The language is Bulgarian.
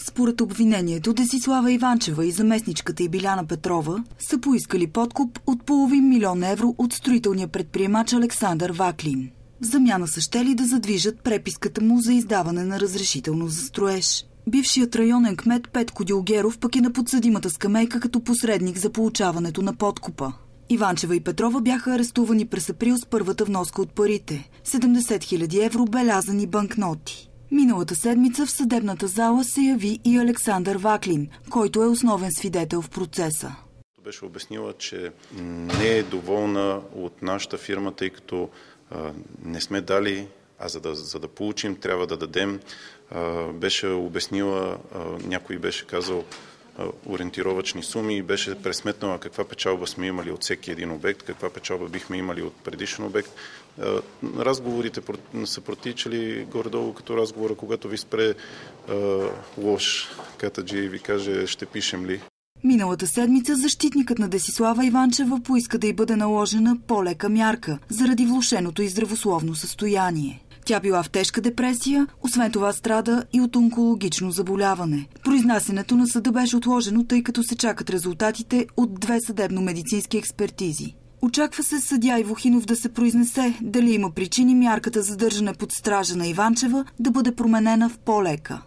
Според обвинението, Десислава Иванчева и заместничката и Биляна Петрова са поискали подкуп от половин милион евро от строителния предприемач Александър Ваклин. В замяна са щели да задвижат преписката му за издаване на разрешително за строеж. Бившият районен кмет Петко Дилгеров пък е на подсъдимата скамейка като посредник за получаването на подкупа. Иванчева и Петрова бяха арестувани през април с първата вноска от парите – 70 000 евро белязани банкноти. Миналата седмица в съдебната зала се яви и Александър Ваклин, който е основен свидетел в процеса. Беше обяснила, че не е доволна от нашата фирма, тъй като не сме дали, а за да, за да получим, трябва да дадем. Беше обяснила, някой беше казал, ориентировачни суми и беше пресметнала каква печалба сме имали от всеки един обект, каква печалба бихме имали от предишен обект. Разговорите са протичали горе-долу като разговора, когато ви спре лош катаджи и ви каже ще пишем ли. Миналата седмица защитникът на Десислава Иванчева поиска да й бъде наложена по-лека мярка заради влушеното и здравословно състояние. Тя била в тежка депресия, освен това страда и от онкологично заболяване. Произнасянето на съда беше отложено, тъй като се чакат резултатите от две съдебно-медицински експертизи. Очаква се съдя Ивохинов да се произнесе дали има причини мярката за държане под стража на Иванчева да бъде променена в по-лека.